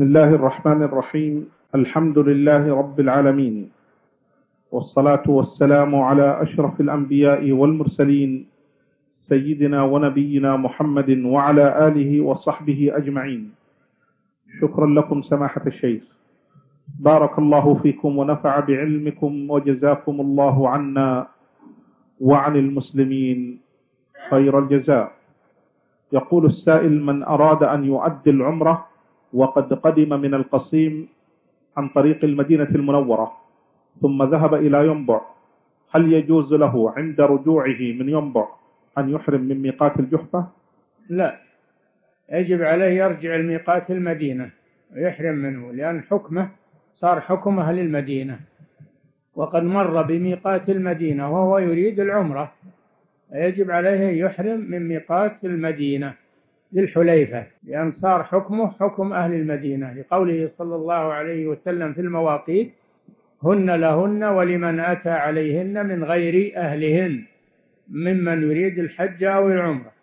بسم الله الرحمن الرحيم. الحمد لله رب العالمين. والصلاة والسلام على أشرف الأنبياء والمرسلين سيدنا ونبينا محمد وعلى آله وصحبه أجمعين. شكرا لكم سماحة الشيخ. بارك الله فيكم ونفع بعلمكم وجزاكم الله عنا وعن المسلمين خير الجزاء. يقول السائل من أراد أن يؤدي العمرة وقد قدم من القصيم عن طريق المدينة المنورة ثم ذهب إلى ينبع. هل يجوز له عند رجوعه من ينبع أن يحرم من ميقات الجحفة؟ لا. يجب عليه يرجع الميقات المدينة ويحرم منه لأن حكمه صار حكم أهل المدينة وقد مر بميقات المدينة وهو يريد العمرة يجب عليه يحرم من ميقات المدينة. للحليفة لأن صار حكمه حكم أهل المدينة. لقوله صلى الله عليه وسلم في المواقيت هن لهن ولمن أتى عليهن من غير أهلهن ممن يريد الحج أو العمرة.